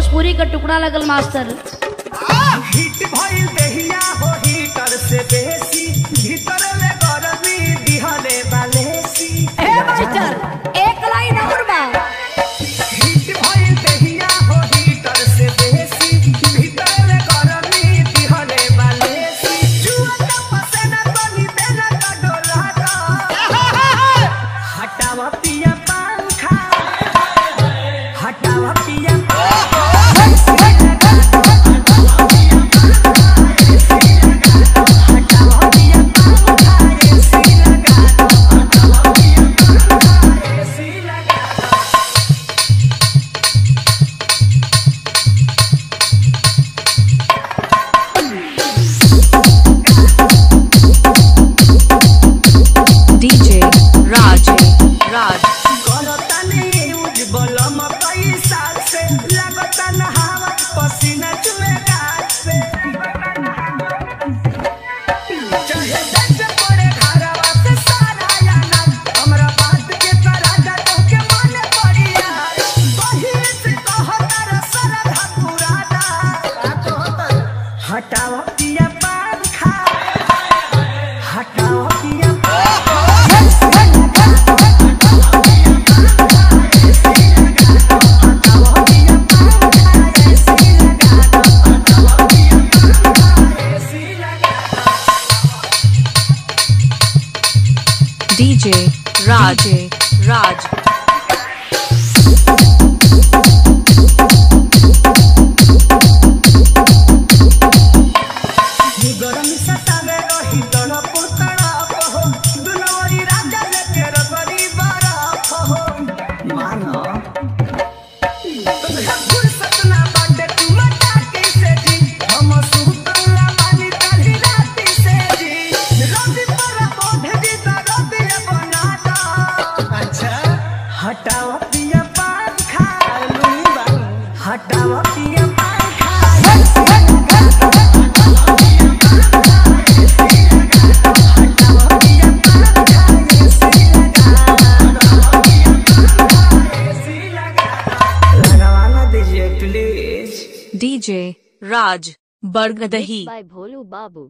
भोजपुरी का टुकड़ा लगल मास्टर। हिट भइल देहिया हो हीटर से बेसी भीतर ले गरमी दिहले बालेसी। ए मास्टर एक लाइन और बा। हिट भइल देहिया हो हीटर से बेसी भीतर ले गरमी दिहले बालेसी। जुआ का पसेना तनी देना का डोला का। हटावा पिया पंखा हटावा पिया हटाओ पिया पंखा। हटाओ पिया DJ Raj Raj. हटाओ पिया पान खा लूँ बा हटाओ पिया डीजे राज बर्गदही। भाई भोलू बाबू।